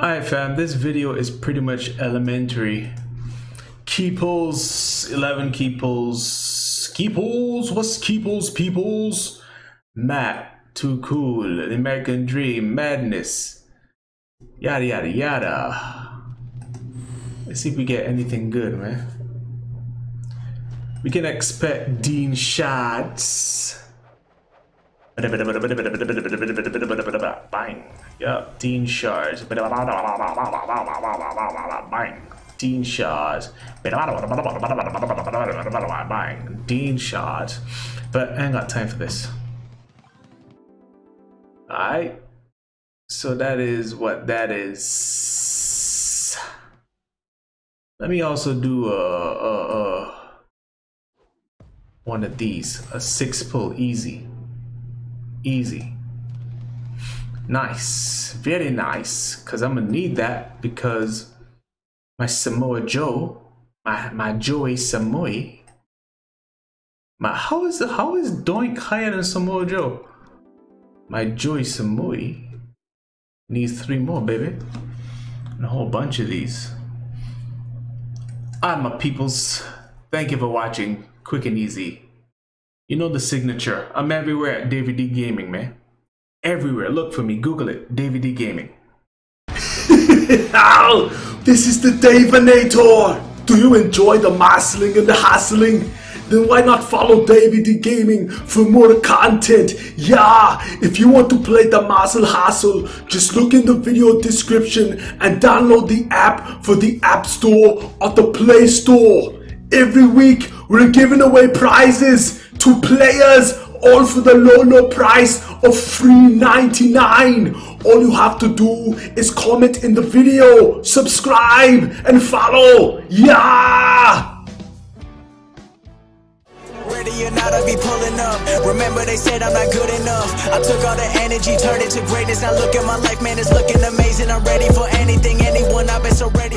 Alright fam, this video is pretty much elementary. Key pulls, 11 key pulls. Pulls, what's key pulls, peoples? Matt, too cool, the American dream, madness. Yada yada yada. Let's see if we get anything good, man. We can expect Dean shots. Bang. Yup, Dean Shards. Bang. Dean Shards. Bang. Dean Shards. But I ain't got time for this. Alright. So that is what that is. Let me also do a, a, a one of these. A six pull easy. Easy. Nice. Very nice. Because I'm going to need that because my Samoa Joe, my, my Joey Samoa, my, how is how is Doink higher than Samoa Joe? My Joey Samoa needs three more, baby. And a whole bunch of these. Alright, my peoples. Thank you for watching. Quick and easy. You know the signature. I'm everywhere at Davey D Gaming, man. Everywhere. Look for me. Google it. Davey D Gaming. Ow! This is the Davinator! Do you enjoy the muscling and the hustling? Then why not follow Davey D Gaming for more content? Yeah, if you want to play the muscle hustle, just look in the video description and download the app for the App Store or the Play Store. Every week, we're giving away prizes to players all for the low low price of $3.99 all you have to do is comment in the video subscribe and follow yeah Ready or not, I be pulling up. Remember, they said I'm not good enough. I took all the energy, turned it to greatness. Now look at my life, man, it's looking amazing. I'm ready for anything, anyone. I've been so ready.